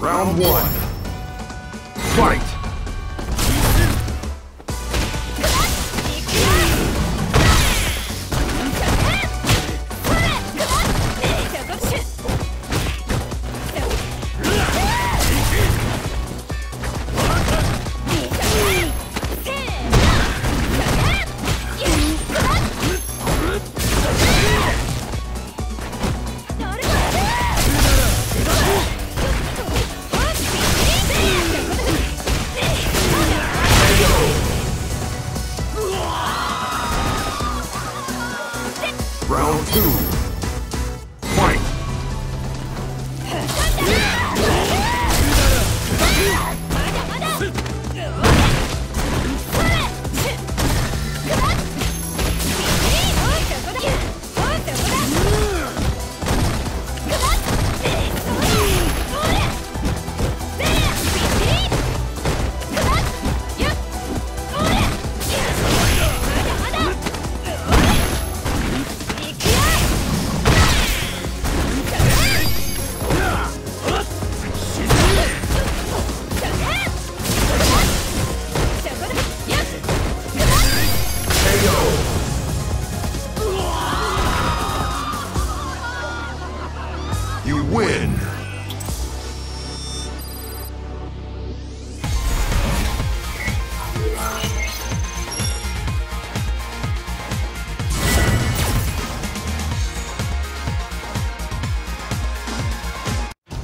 Round one. Fight! Round two.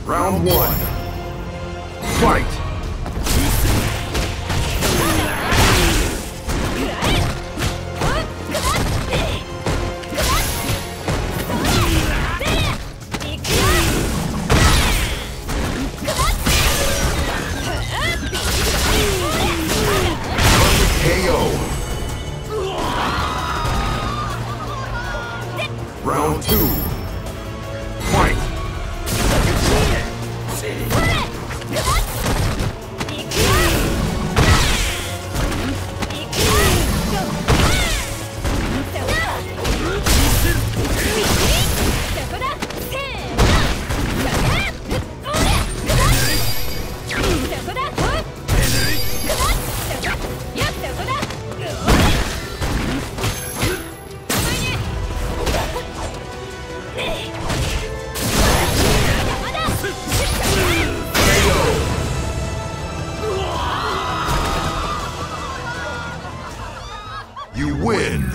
Round one. Fight! Round two. Fight! win.